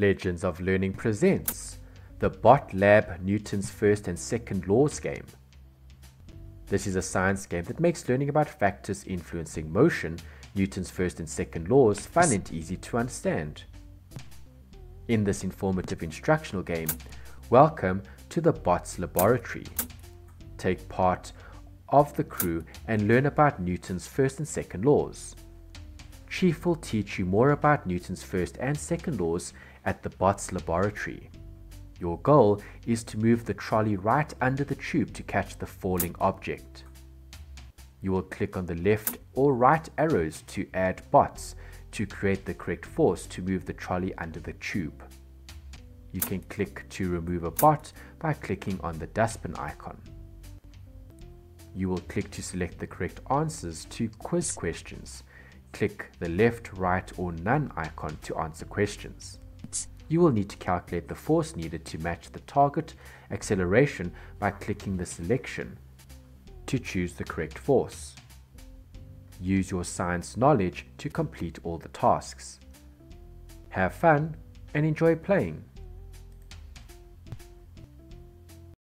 Legends of Learning presents the Bot Lab Newton's First and Second Laws game. This is a science game that makes learning about factors influencing motion, Newton's first and second laws, fun and easy to understand. In this informative instructional game, welcome to the Bots Laboratory. Take part of the crew and learn about Newton's first and second laws. Chief will teach you more about Newton's first and second laws at the BOTS laboratory. Your goal is to move the trolley right under the tube to catch the falling object. You will click on the left or right arrows to add bots to create the correct force to move the trolley under the tube. You can click to remove a bot by clicking on the dustbin icon. You will click to select the correct answers to quiz questions. Click the left, right or none icon to answer questions. You will need to calculate the force needed to match the target acceleration by clicking the selection to choose the correct force. Use your science knowledge to complete all the tasks. Have fun and enjoy playing.